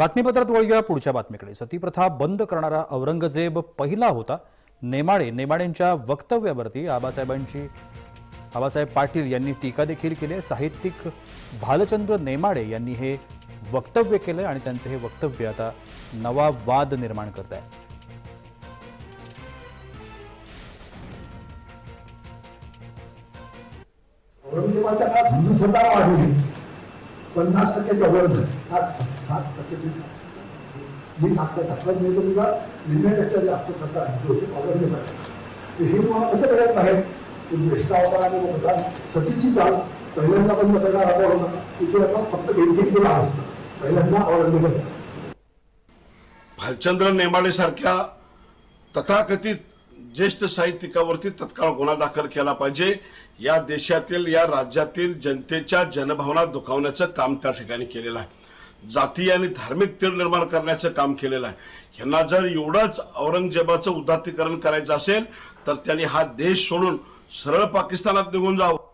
बातमीपत्रात वळूया पुढच्या बातमीकडे. सतीप्रथा बंद करणारा औरंगजेब पहिला होता. नेमाडे नेमाडेंच्या वक्तव्यावरती आबासाहेबांची आबासाहेब पाटील यांनी टीका देखील केली आहे. साहित्यिक भालचंद्र नेमाडे यांनी हे वक्तव्य केलंय आणि त्यांचं हे वक्तव्य आता नवा वाद निर्माण करत आहे. औरंगजेबाच्या काळात हिंदू स्वतः वाढली. पन्नास टक्क्याच्या वर सात सात टक्के जी आपल्या शास्त्रात निवडणुका निम्म्यापेक्षा जास्त सरकार हिंदू होते औरंगजेबाचे हे मुळात कसं करायचं बाहेर? की ज्येष्ठावतार आणि मोठा सतीची चाल पहिल्यांदा बंद करणार आपण होता तिथे आता फक्त भेटी केला असतं पहिल्यांदा औरंगजेब भालचंद्र नेमाडे सारख्या तथाकथित ज्येष्ठ साहित्यिकावरती तत्काळ गुन्हा दाखल केला पाहिजे. या देशातील या राज्यातील जनतेच्या जनभावना दुखावण्याचं काम त्या ठिकाणी केलेलं आहे. जातीय आणि धार्मिक तेढ निर्माण करण्याचं काम केलेलं आहे. ह्यांना जर एवढंच औरंगजेबाचं उदात्तीकरण करायचं असेल तर त्यांनी हा देश सोडून सरळ पाकिस्तानात निघून जावं.